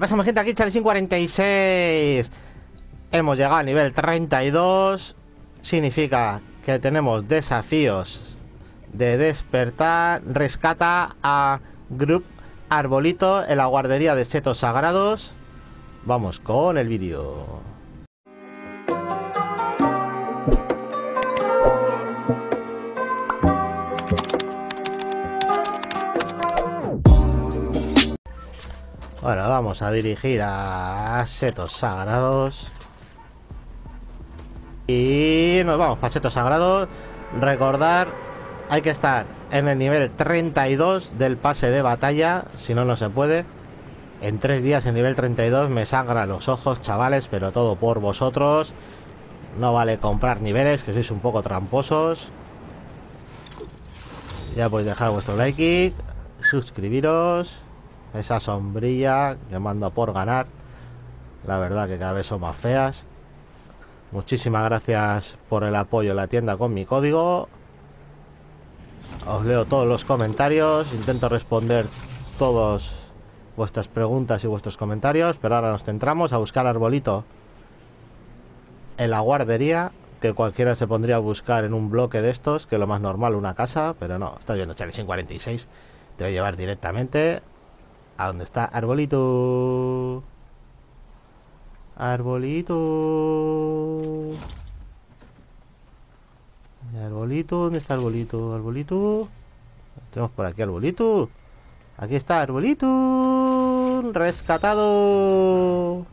pasamos gente aquí, Chalesin 46. Hemos llegado a nivel 32. Significa que tenemos desafíos de despertar. Rescata a Group Arbolito en la guardería de setos sagrados. Vamos con el vídeo. Bueno, vamos a dirigir a setos sagrados. Y nos vamos para setos sagrados. Recordar, hay que estar en el nivel 32 del pase de batalla. Si no, no se puede. En tres días en nivel 32 me sangran los ojos, chavales, pero todo por vosotros. No vale comprar niveles, que sois un poco tramposos. Ya podéis dejar vuestro like, suscribiros. Esa sombrilla que mando por ganar. La verdad que cada vez son más feas. Muchísimas gracias por el apoyo en la tienda con mi código. Os leo todos los comentarios. Intento responder todas vuestras preguntas y vuestros comentarios. Pero ahora nos centramos a buscar arbolito en la guardería. Que cualquiera se pondría a buscar en un bloque de estos. Que lo más normal, una casa. Pero no, estás viendo Challenge 46. Te voy a llevar directamente ¿A dónde está? Arbolito. Arbolito. Arbolito, ¿dónde está Arbolito? Arbolito. Tenemos por aquí Arbolito. Aquí está Arbolito. Rescatado.